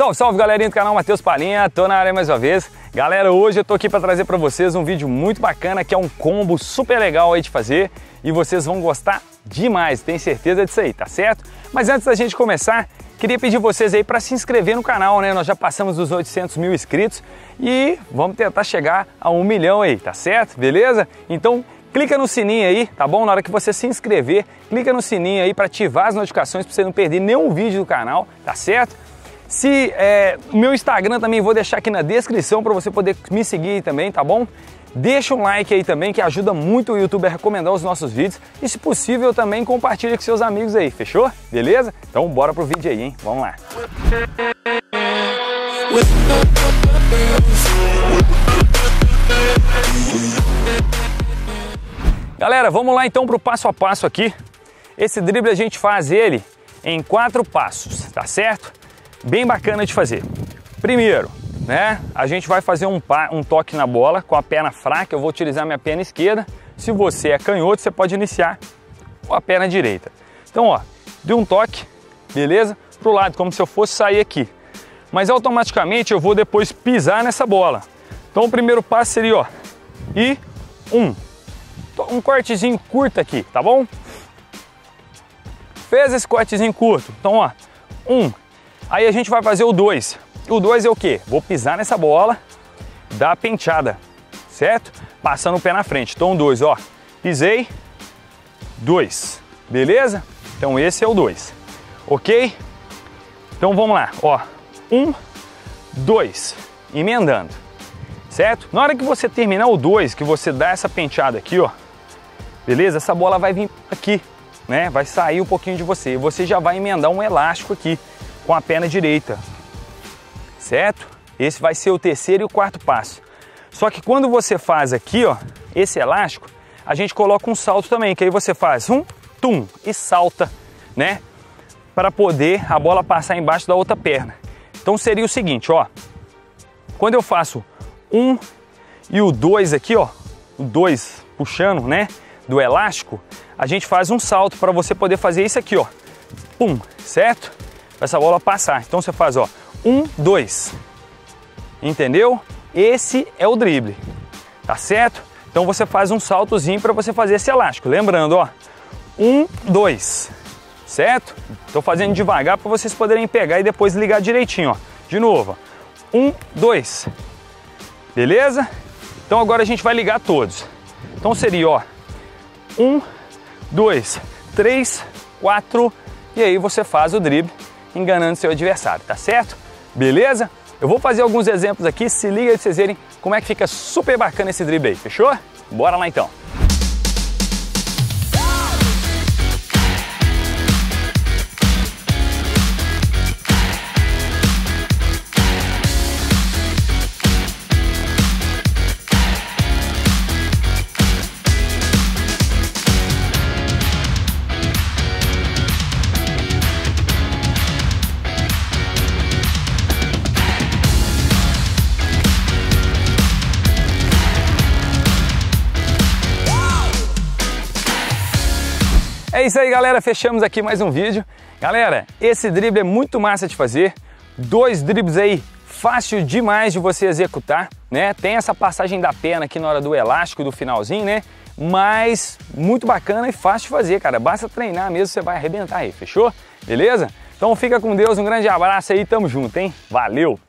Salve, salve galerinha do canal Matheus Palinha, tô na área mais uma vez. Galera, hoje eu tô aqui para trazer para vocês um vídeo muito bacana que é um combo super legal aí de fazer e vocês vão gostar demais, tenho certeza disso aí, tá certo? Mas antes da gente começar, queria pedir vocês aí para se inscrever no canal, né? Nós já passamos dos 800 mil inscritos e vamos tentar chegar a um milhão aí, tá certo? Beleza? Então clica no sininho aí, tá bom? Na hora que você se inscrever, clica no sininho aí para ativar as notificações para você não perder nenhum vídeo do canal, tá certo? Se é, meu Instagram também vou deixar aqui na descrição para você poder me seguir também, tá bom? Deixa um like aí também que ajuda muito o YouTube a recomendar os nossos vídeos e se possível também compartilha com seus amigos aí, fechou? Beleza? Então bora pro vídeo aí, hein? Vamos lá. Galera, vamos lá então pro passo a passo aqui. Esse drible a gente faz ele em quatro passos, tá certo? Bem bacana de fazer. Primeiro, né, a gente vai fazer um, um toque na bola com a perna fraca, eu vou utilizar minha perna esquerda. Se você é canhoto, você pode iniciar com a perna direita. Então, ó, de um toque, beleza? Pro lado, como se eu fosse sair aqui. Mas automaticamente eu vou depois pisar nessa bola. Então o primeiro passo seria, ó, e um. Um cortezinho curto aqui, tá bom? Fez esse cortezinho curto. Então, ó, um, Aí a gente vai fazer o 2. O 2 é o quê? Vou pisar nessa bola, dar a penteada, certo? Passando o pé na frente. Então, 2, ó. Pisei, 2. Beleza? Então, esse é o 2. Ok? Então, vamos lá. Ó, 1, 2. Emendando. Certo? Na hora que você terminar o 2, que você dá essa penteada aqui, ó. Beleza? Essa bola vai vir aqui, né? Vai sair um pouquinho de você. E você já vai emendar um elástico aqui com a perna direita, certo? Esse vai ser o terceiro e o quarto passo. Só que quando você faz aqui, ó, esse elástico, a gente coloca um salto também, que aí você faz um, tum, e salta, né? Para poder a bola passar embaixo da outra perna. Então seria o seguinte, ó. Quando eu faço um e o dois aqui, ó, o dois puxando, né, do elástico, a gente faz um salto para você poder fazer isso aqui, ó. Pum, certo? Essa bola passar. Então você faz, ó, um, dois. Entendeu? Esse é o drible, tá certo? Então você faz um saltozinho para você fazer esse elástico. Lembrando, ó, um, dois, certo? Estou fazendo devagar para vocês poderem pegar e depois ligar direitinho, ó. De novo, um, dois, beleza? Então agora a gente vai ligar todos. Então seria, ó, um, dois, três, quatro, e aí você faz o drible enganando seu adversário, tá certo? Beleza? Eu vou fazer alguns exemplos aqui, se liga pra vocês verem como é que fica super bacana esse drible aí, fechou? Bora lá então! É isso aí, galera. Fechamos aqui mais um vídeo. Galera, esse drible é muito massa de fazer. Dois dribles aí fácil demais de você executar, né? Tem essa passagem da perna aqui na hora do elástico do finalzinho, né? Mas muito bacana e fácil de fazer, cara. Basta treinar mesmo, você vai arrebentar aí, fechou? Beleza? Então fica com Deus, um grande abraço aí, tamo junto, hein? Valeu!